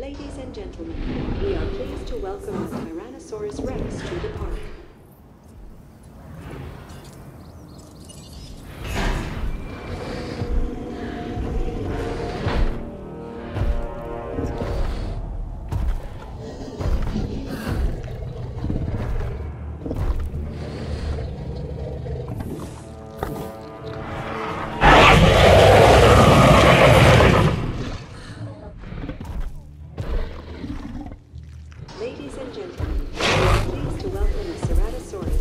Ladies and gentlemen, we are pleased to welcome the Tyrannosaurus rex to the park. Ladies and gentlemen, we are pleased to welcome the Ceratosaurus